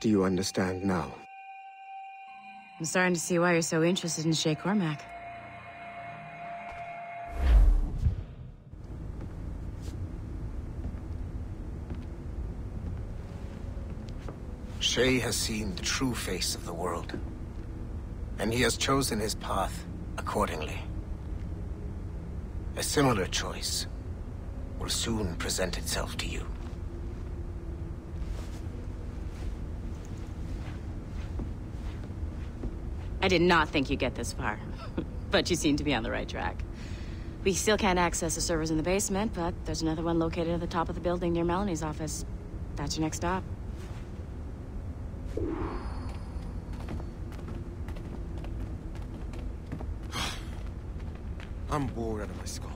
Do you understand now? I'm starting to see why you're so interested in Shay Cormac. Shay has seen the true face of the world. And he has chosen his path accordingly. A similar choice will soon present itself to you. I did not think you'd get this far. but you seem to be on the right track. We still can't access the servers in the basement, but there's another one located at the top of the building near Melanie's office. That's your next stop. I'm bored out of my skull.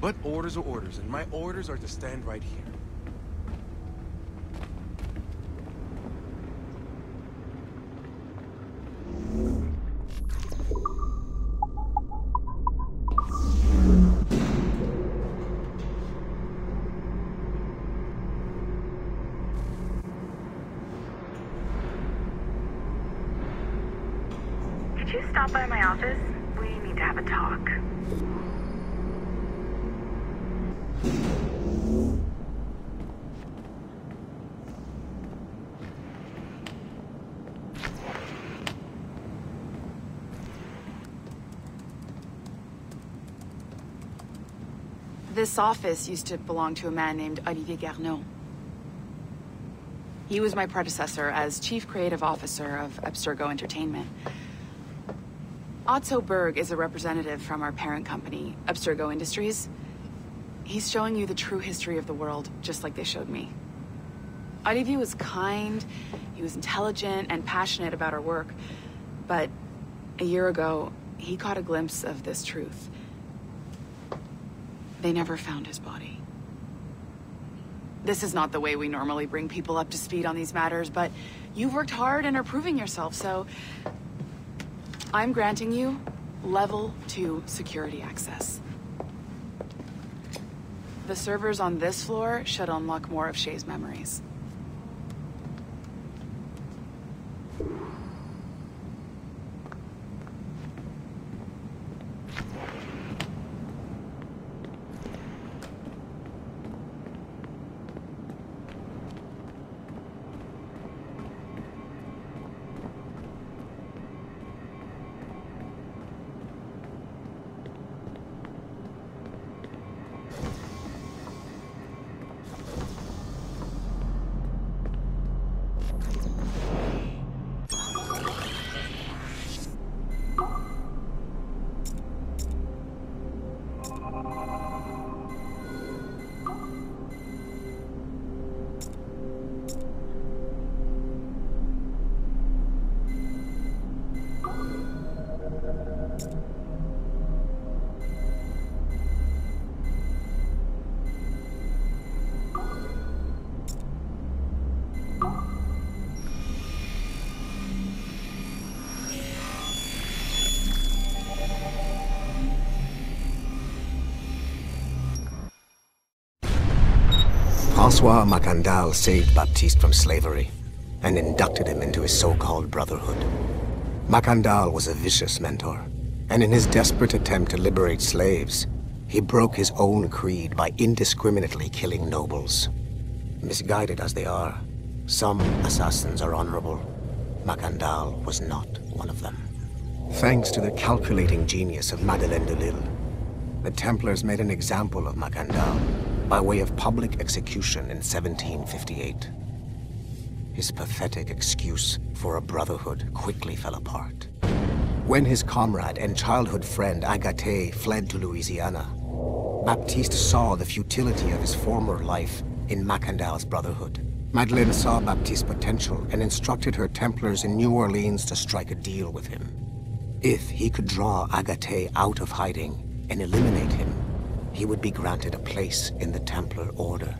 But orders are orders, and my orders are to stand right here. This office used to belong to a man named Olivier Garneau. He was my predecessor as Chief Creative Officer of Abstergo Entertainment. Otto Berg is a representative from our parent company, Abstergo Industries. He's showing you the true history of the world, just like they showed me. Olivier was kind, he was intelligent and passionate about our work, but a year ago, he caught a glimpse of this truth. They never found his body. This is not the way we normally bring people up to speed on these matters, but you've worked hard and are proving yourself, so... I'm granting you level 2 security access. The servers on this floor should unlock more of Shay's memories. Francois Macandal saved Baptiste from slavery and inducted him into his so-called brotherhood. Macandal was a vicious mentor, and in his desperate attempt to liberate slaves, he broke his own creed by indiscriminately killing nobles. Misguided as they are, some assassins are honorable. Macandal was not one of them. Thanks to the calculating genius of Madeleine de L'Isle, the Templars made an example of Macandal by way of public execution in 1758. His pathetic excuse for a brotherhood quickly fell apart. When his comrade and childhood friend Agathe fled to Louisiana, Baptiste saw the futility of his former life in Macandal's brotherhood. Madeleine saw Baptiste's potential and instructed her Templars in New Orleans to strike a deal with him. If he could draw Agathe out of hiding and eliminate him, he would be granted a place in the Templar Order.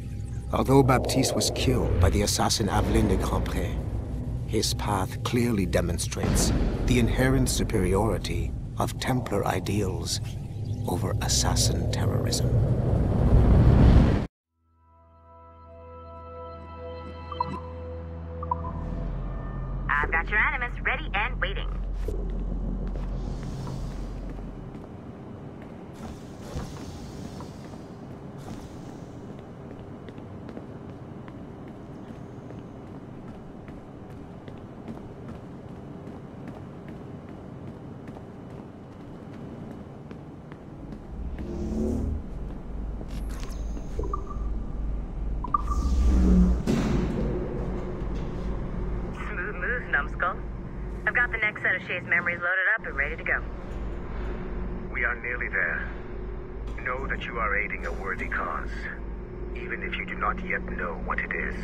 Although Baptiste was killed by the assassin Aveline de Grandpré, his path clearly demonstrates the inherent superiority of Templar ideals over assassin terrorism. The next set of Shay's memories loaded up and ready to go. We are nearly there. Know that you are aiding a worthy cause, even if you do not yet know what it is.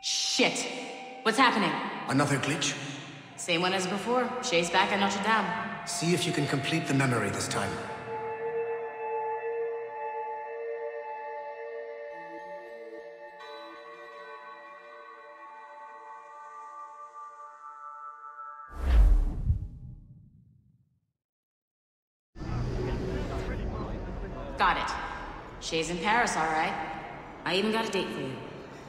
Shit! What's happening? Another glitch? Same one as before. Shay's back at Notre Dame. See if you can complete the memory this time. Got it. Shay's in Paris, all right. I even got a date for you.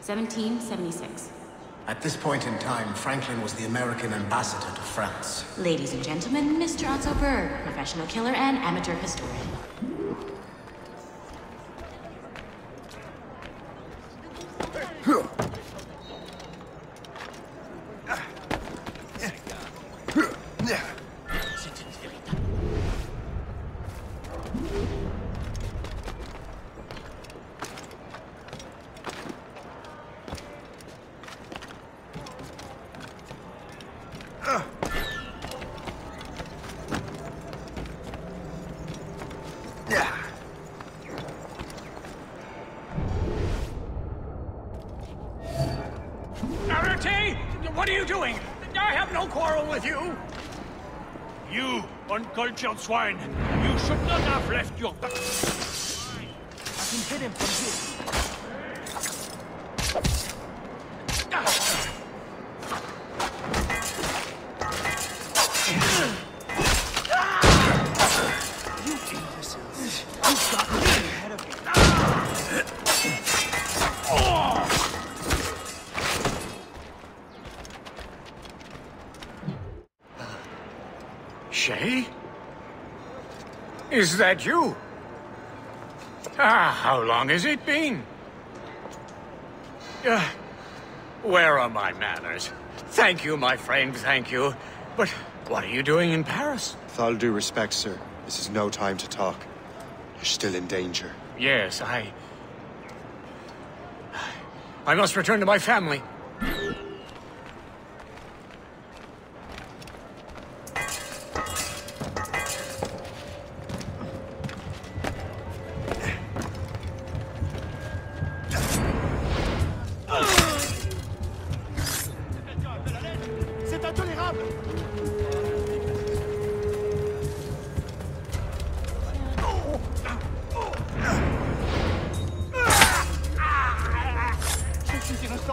1776. At this point in time, Franklin was the American ambassador to France. Ladies and gentlemen, Mr. Otto Berg, professional killer and amateur historian. Uncultured swine! You should not have left your... Is that you? Ah, how long has it been? Uh, where are my manners? Thank you, my friend, thank you. But what are you doing in Paris? With all due respect, sir, this is no time to talk. You're still in danger. Yes, I... I must return to my family.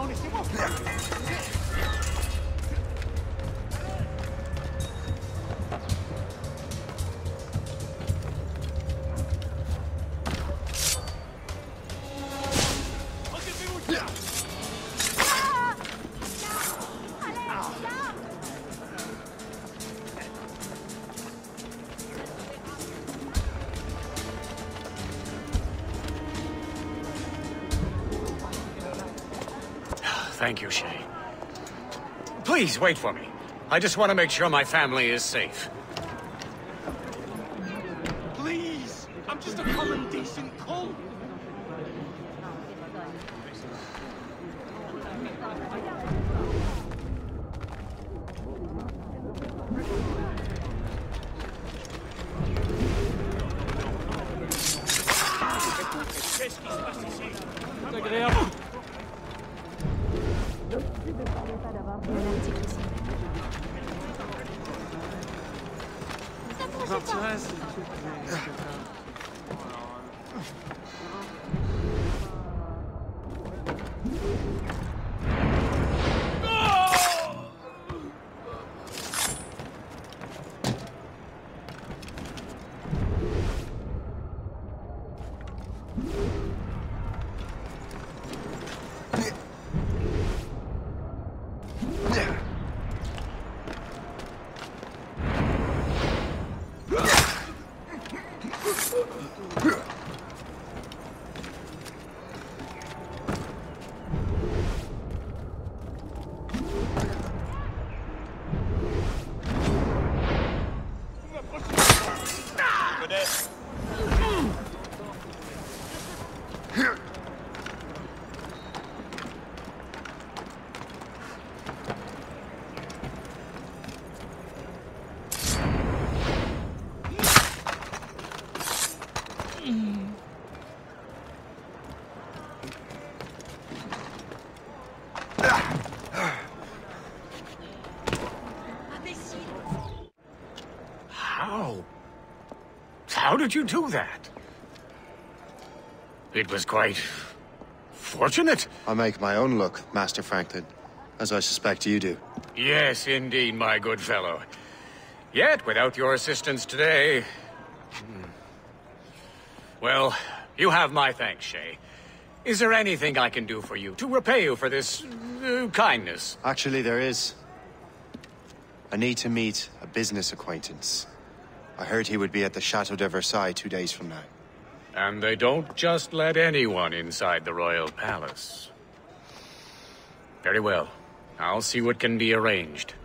estão em cima. Please, wait for me. I just want to make sure my family is safe. 真的是。How? How did you do that? It was quite... fortunate. I make my own luck, Master Franklin, as I suspect you do. Yes, indeed, my good fellow. Yet, without your assistance today... hmm. Well, you have my thanks, Shay. Is there anything I can do for you to repay you for this uh, kindness? Actually, there is. I need to meet a business acquaintance. I heard he would be at the Chateau de Versailles two days from now. And they don't just let anyone inside the royal palace. Very well. I'll see what can be arranged.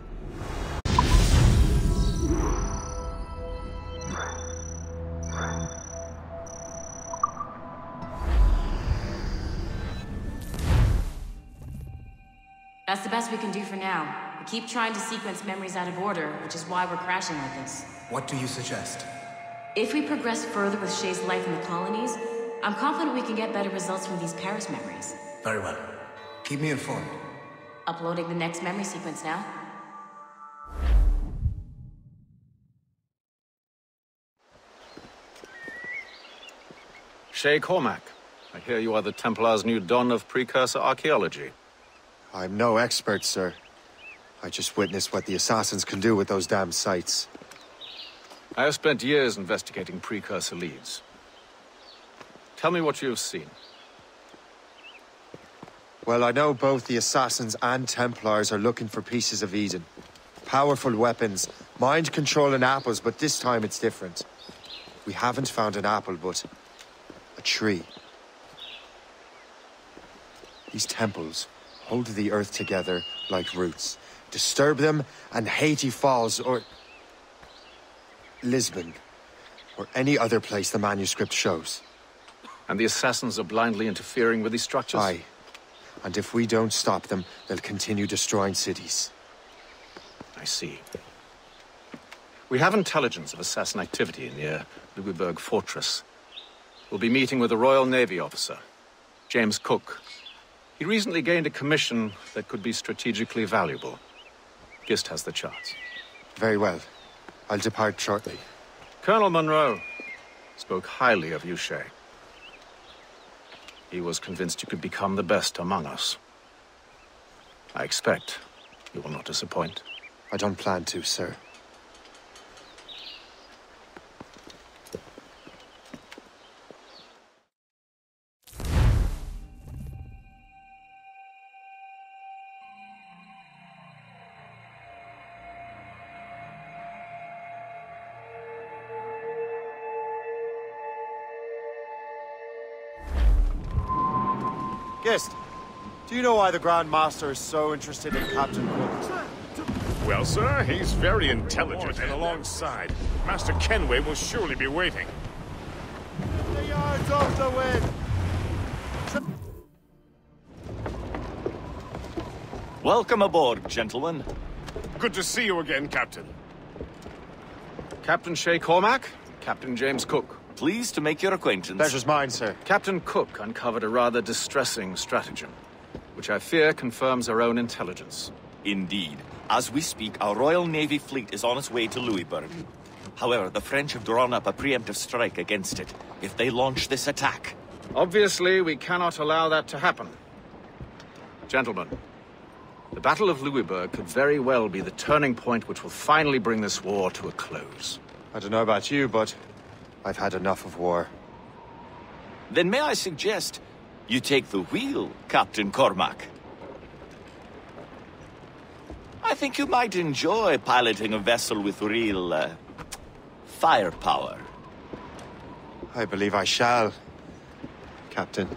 That's the best we can do for now. We keep trying to sequence memories out of order, which is why we're crashing like this. What do you suggest? If we progress further with Shay's life in the colonies, I'm confident we can get better results from these Paris memories. Very well. Keep me informed. Uploading the next memory sequence now. Shay Cormac, I hear you are the Templar's new don of precursor archaeology. I'm no expert, sir. I just witnessed what the assassins can do with those damn sites. I have spent years investigating precursor leads. Tell me what you have seen. Well, I know both the Assassins and Templars are looking for pieces of Eden. Powerful weapons, mind-controlling apples, but this time it's different. We haven't found an apple, but a tree. These temples hold the earth together like roots. Disturb them, and Haiti falls, or... Lisbon, or any other place the manuscript shows. And the assassins are blindly interfering with these structures? Aye. And if we don't stop them, they'll continue destroying cities. I see. We have intelligence of assassin activity near Louisbourg Fortress. We'll be meeting with a Royal Navy officer, James Cook. He recently gained a commission that could be strategically valuable. Gist has the charts. Very well. I'll depart shortly. Colonel Monroe spoke highly of you, Shay. He was convinced you could become the best among us. I expect you will not disappoint. I don't plan to, sir. You know why the Grand Master is so interested in Captain Cook? Well, sir, he's very intelligent, and alongside, Master Kenway will surely be waiting. The yards off the wind! Welcome aboard, gentlemen. Good to see you again, Captain. Captain Shay Cormac, Captain James Cook. Pleased to make your acquaintance. Pleasure's mine, sir. Captain Cook uncovered a rather distressing stratagem, which I fear confirms our own intelligence. Indeed. As we speak, our Royal Navy fleet is on its way to Louisbourg. However, the French have drawn up a preemptive strike against it if they launch this attack. Obviously, we cannot allow that to happen. Gentlemen, the Battle of Louisbourg could very well be the turning point which will finally bring this war to a close. I don't know about you, but I've had enough of war. Then may I suggest you take the wheel, Captain Cormac? I think you might enjoy piloting a vessel with real, uh, firepower. I believe I shall, Captain.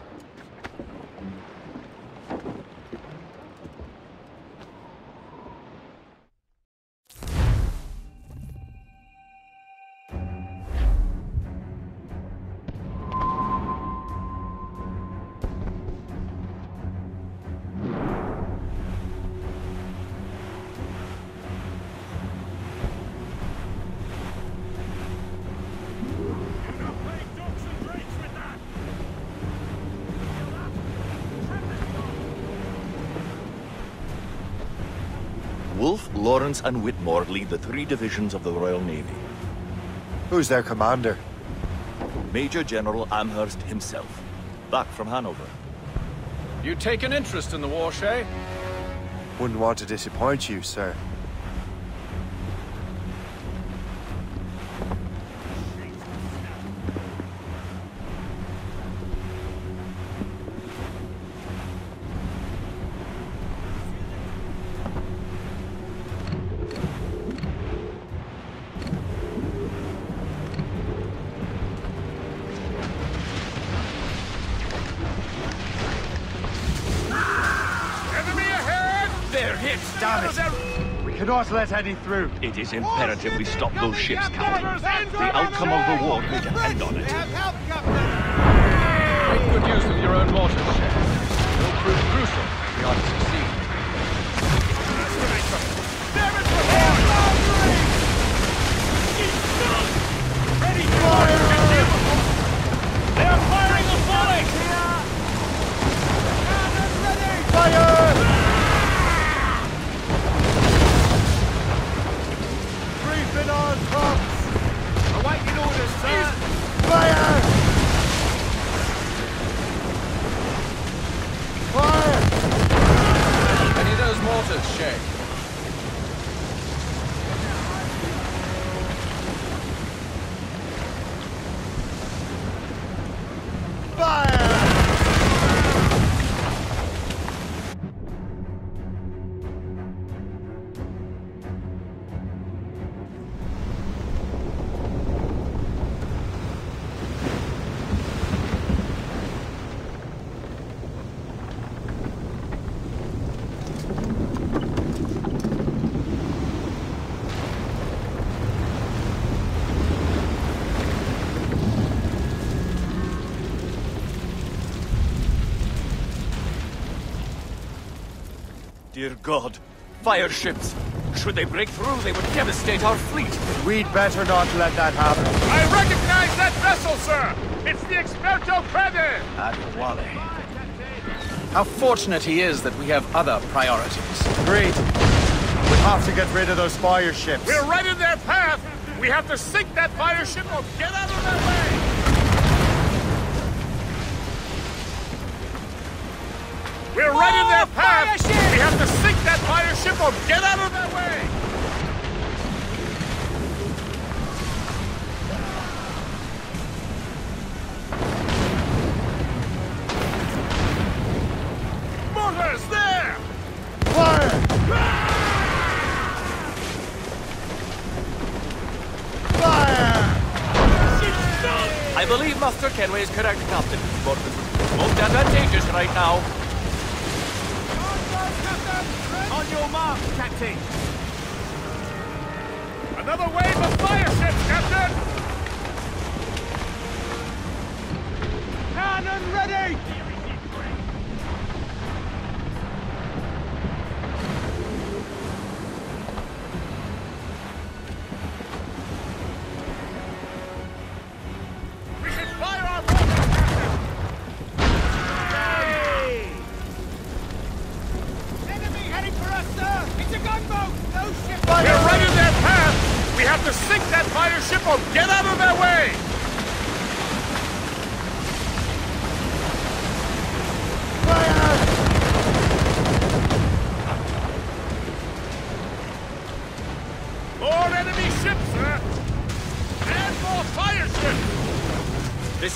Wolfe, Lawrence, and Whitmore lead the three divisions of the Royal Navy. Who's their commander? Major General Amherst himself, back from Hanover. You take an interest in the war, Shay? Wouldn't want to disappoint you, sir. Enemy ahead! They're hit, damn it! We cannot let any through. It is imperative we stop those ships, Captain. The outcome of the war may depend on it. Make good use of your own mortars, Shay. They'll prove crucial if we are to succeed. Ready! Fire! They are firing the volley! Briefing on tops! Awaiting orders, sir! Fire! Fire! Any of those mortars, Shay? Dear God, fire ships! Should they break through, they would devastate our fleet. We'd better not let that happen. I recognize that vessel, sir! It's the Experto Crede! Adewale. How fortunate he is that we have other priorities. Agreed. We have to get rid of those fire ships. We're right in their path! We have to sink that fire ship or get out of their way! We're right in their path! We have to sink that fire ship or get out of their way! Mortars, there! Fire! Fire! I believe Master Kenway is correct, Captain. But most advantageous right now. On your mark, Captain! Another wave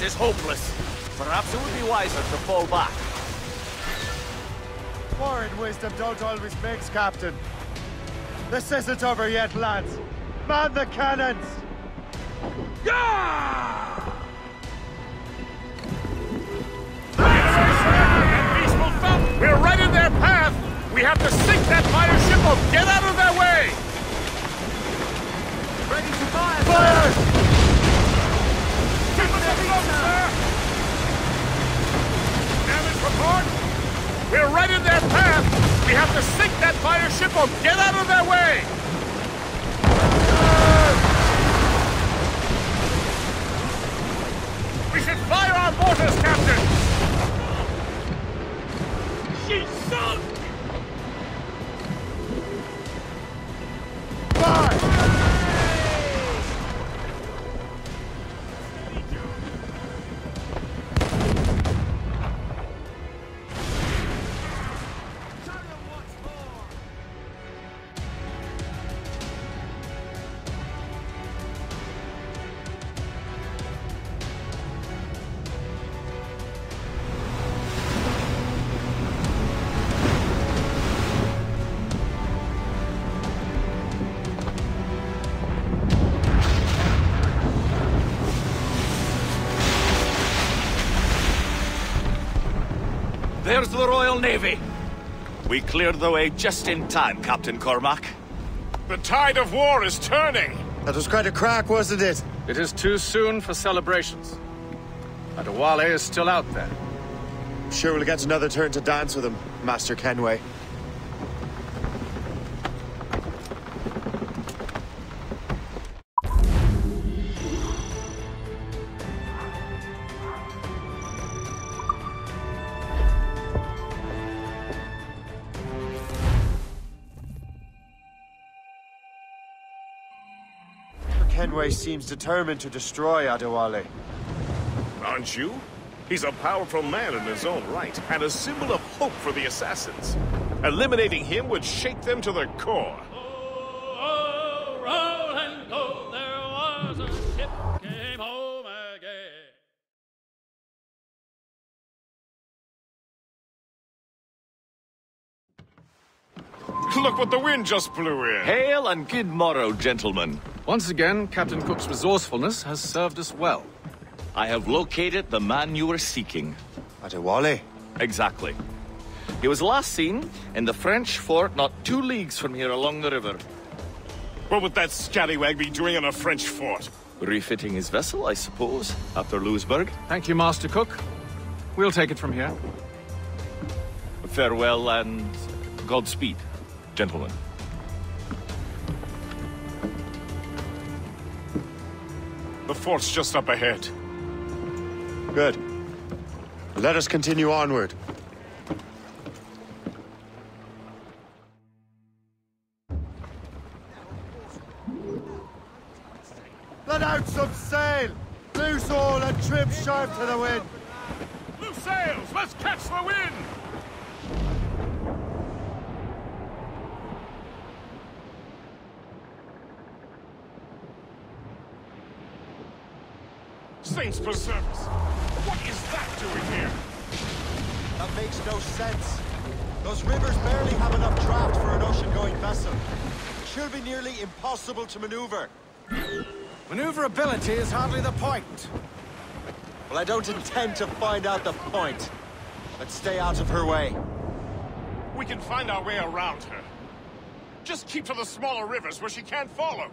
is hopeless. Perhaps it would be wiser to fall back. Foreign wisdom don't always mix, Captain. This isn't over yet, lads. Man the cannons! Yeah! We're right in their path! We have to sink that fire ship or get out of their way! Ready to fire! Fire! Keep us afloat, sir! Damage report! We're right in their path! We have to sink that fire ship or get out of their way! We should fire our mortars, Captain! She's sunk! There's the Royal Navy. We cleared the way just in time, Captain Cormac. The tide of war is turning. That was quite a crack, wasn't it? It is too soon for celebrations. Adewale is still out there. Sure we'll get another turn to dance with him, Master Kenway. Kenway seems determined to destroy Adewale. Aren't you? He's a powerful man in his own right, and a symbol of hope for the assassins. Eliminating him would shake them to their core. Look what the wind just blew in. Hail and good morrow, gentlemen. Once again, Captain Cook's resourcefulness has served us well. I have located the man you were seeking. Adewale? Exactly. He was last seen in the French fort not two leagues from here along the river. What would that scallywag be doing in a French fort? Refitting his vessel, I suppose, after Louisbourg. Thank you, Master Cook. We'll take it from here. Farewell and Godspeed, gentlemen. The fort's just up ahead. Good. Let us continue onward. Let out some sail! Loose all and trim sharp to the wind! Loose sails! Let's catch the wind! Saints preserve us! What is that doing here? That makes no sense. Those rivers barely have enough draft for an ocean-going vessel. It should be nearly impossible to maneuver. Maneuverability is hardly the point. Well, I don't intend to find out the point. Let's stay out of her way. We can find our way around her. Just keep to the smaller rivers where she can't follow.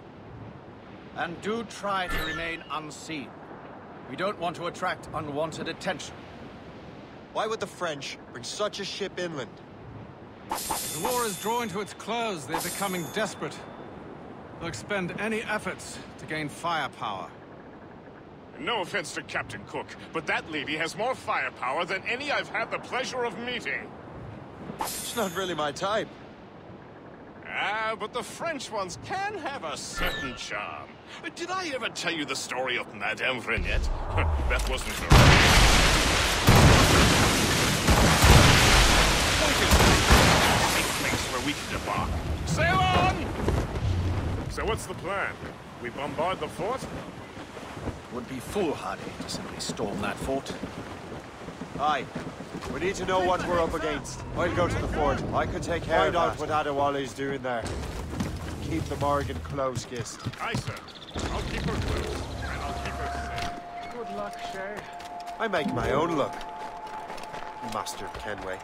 And do try to remain unseen. We don't want to attract unwanted attention. Why would the French bring such a ship inland? The war is drawing to its close. They're becoming desperate. They'll expend any efforts to gain firepower. No offense to Captain Cook, but that lady has more firepower than any I've had the pleasure of meeting. It's not really my type. Ah, but the French ones can have a certain charm. Did I ever tell you the story of Madame Renette? that wasn't her. Point is, safe place where we can debark. Sail on! So what's the plan? We bombard the fort? Would be foolhardy to simply storm that fort. Aye. We need to know what we're up against. I'll go to the fort. I could take care Find out what Adewale's doing there. Keep the Morrigan close, Gist. Aye, sir. I'll keep her close, and I'll keep her safe. Good luck, Shay. I make my own luck. Master Kenway.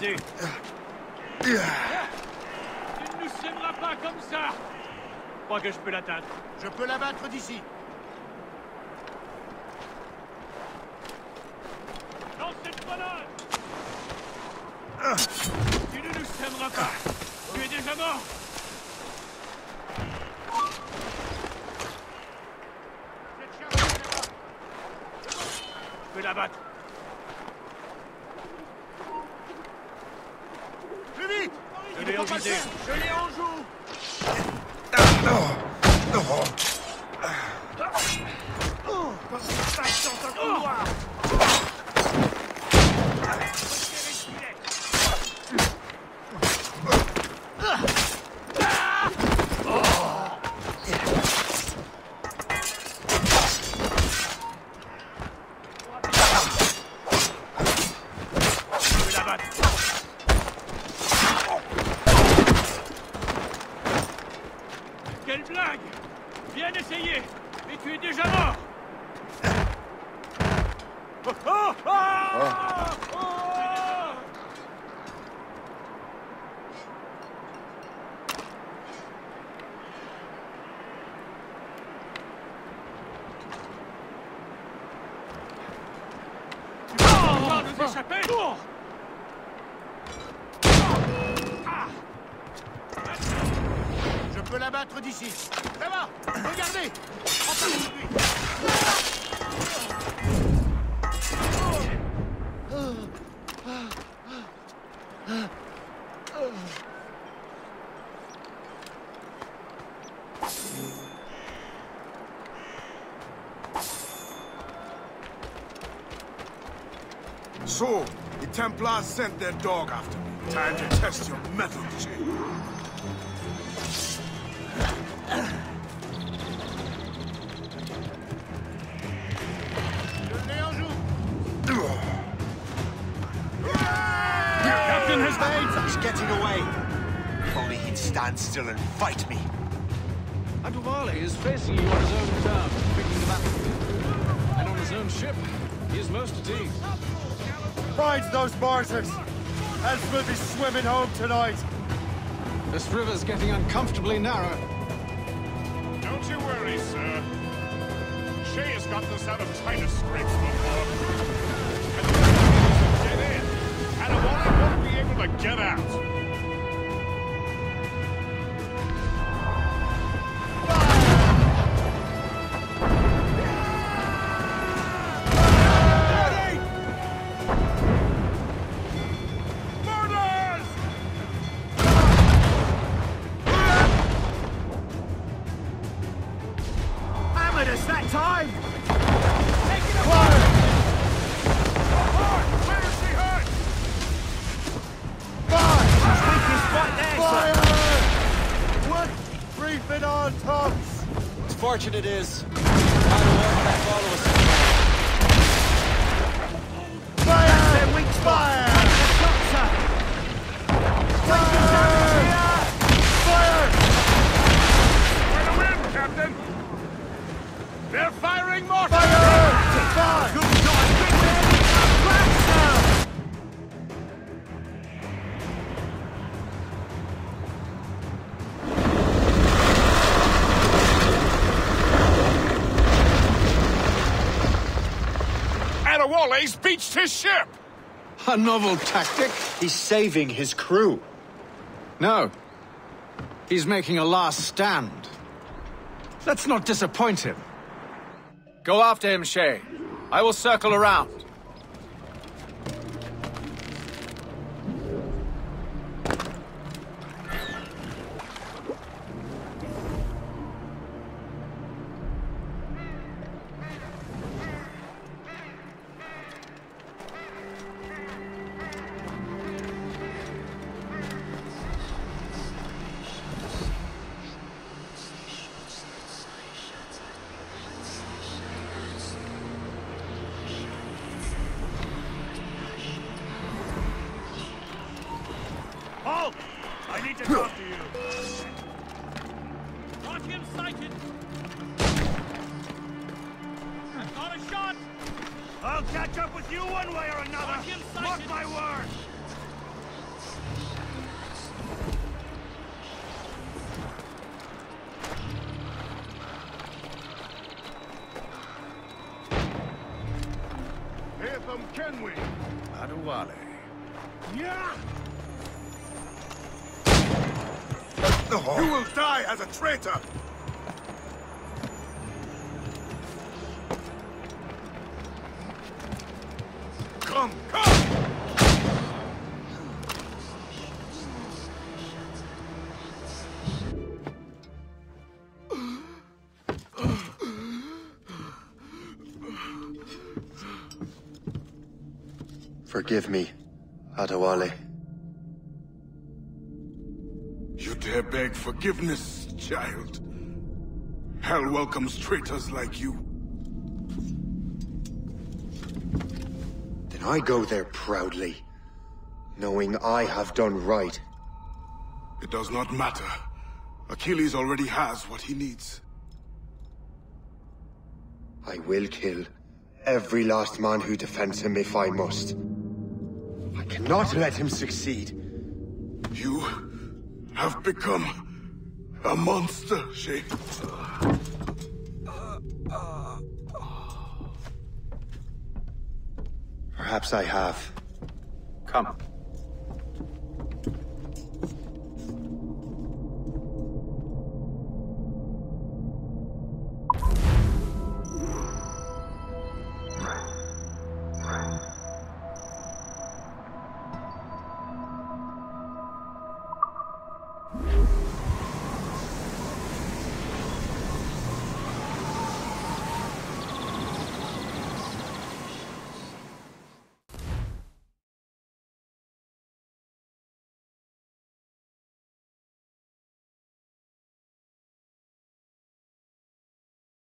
Tu ne nous sèmeras pas comme ça Je crois que je peux l'atteindre. Je peux l'abattre d'ici. Lance cette grenade Tu ne nous sèmeras pas Tu es déjà mort Je peux l'abattre. Vite. Je l'ai en visée. Je l'ai en joue. Passe dans un couloir peux l'abattre d'ici. Va Regardez So, the Templars sent their dog after me. Time to test your mettle, Jay. He'd stand still and fight me. Adewale is facing you on his own ground, picking the battlefield. And on his own ship, he is most at ease. Find those mortars, else we'll be swimming home tonight. This river's getting uncomfortably narrow. Don't you worry, sir. Shay has gotten us out of tighter scrapes before. And the to get in. And I won't, I won't be able to get out. Adewale's beached his ship! A novel tactic? He's saving his crew. No. He's making a last stand. Let's not disappoint him. Go after him, Shay. I will circle around. Got a shot. I'll catch up with you one way or another. Mark my words. Haytham Kenway! Adewale. Yeah! Oh. You will die as a traitor! Forgive me, Adewale. You dare beg forgiveness, child? Hell welcomes traitors like you. Then I go there proudly, knowing I have done right. It does not matter. Achilles already has what he needs. I will kill every last man who defends him if I must. I cannot let him succeed. You have become a monster, Shay. Perhaps I have. Come.